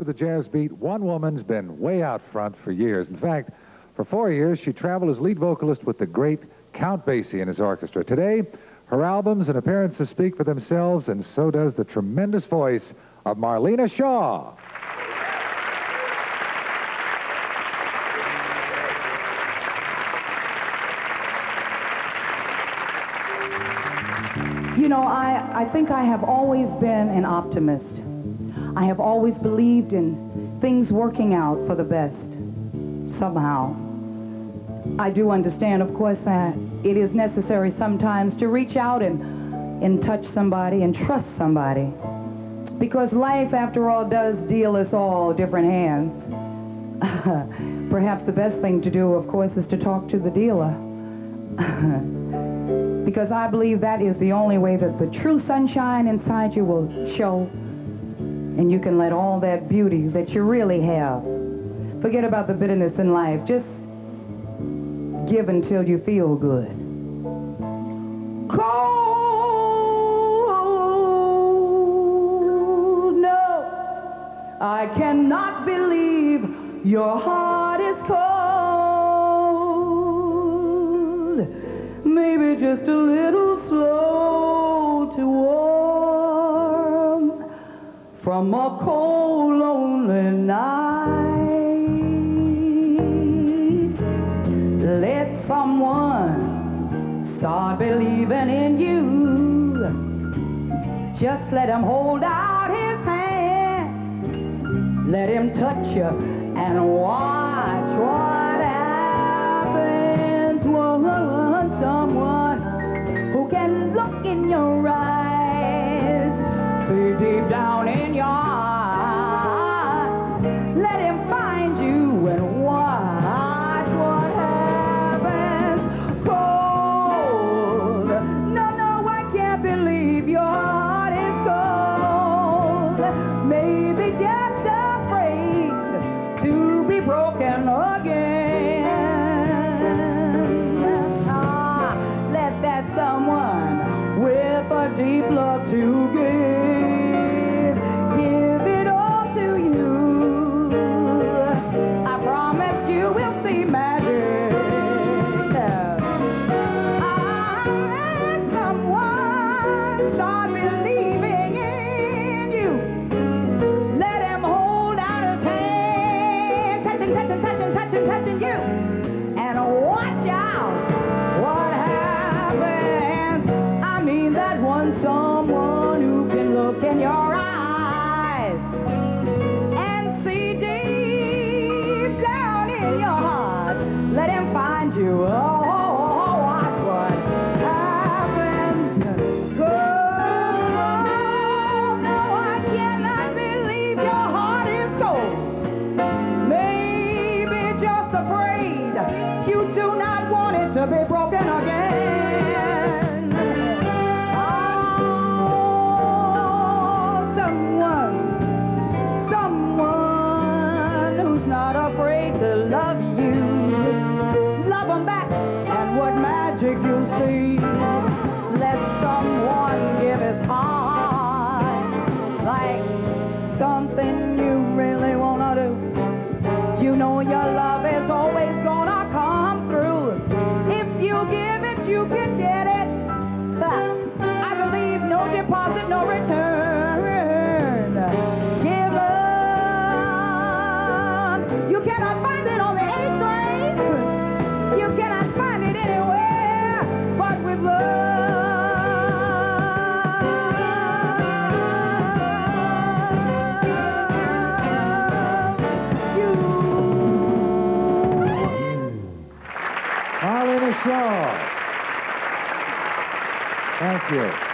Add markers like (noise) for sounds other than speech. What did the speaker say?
With the jazz beat, one woman's been way out front for years. In fact, for four years, she traveled as lead vocalist with the great Count Basie and his orchestra. Today, her albums and appearances speak for themselves, and so does the tremendous voice of Marlena Shaw. You know, I, I think I have always been an optimist. I have always believed in things working out for the best, somehow. I do understand, of course, that it is necessary sometimes to reach out and, and touch somebody and trust somebody. Because life, after all, does deal us all different hands. (laughs) Perhaps the best thing to do, of course, is to talk to the dealer. (laughs) because I believe that is the only way that the true sunshine inside you will show and you can let all that beauty that you really have, forget about the bitterness in life. Just give until you feel good. Cold, no, I cannot believe your heart is cold. Maybe just a little from a cold, lonely night. Let someone start believing in you. Just let him hold out his hand. Let him touch you and watch Maybe just afraid to be broken again. Ah, let that someone with a deep love to give, touching, touching, touching, touching, you. And watch out what happens. I mean that one someone who can look in your eyes and see deep down in your heart. Let him find you. Oh, to be broken again. Oh, someone, someone who's not afraid to love you. Love 'em back, and what magic you'll see. Let someone give his heart like something you really wanna do. You know your love is deposit, no return. Give up. You cannot find it on the A train. You cannot find it anywhere but with love. Thank you.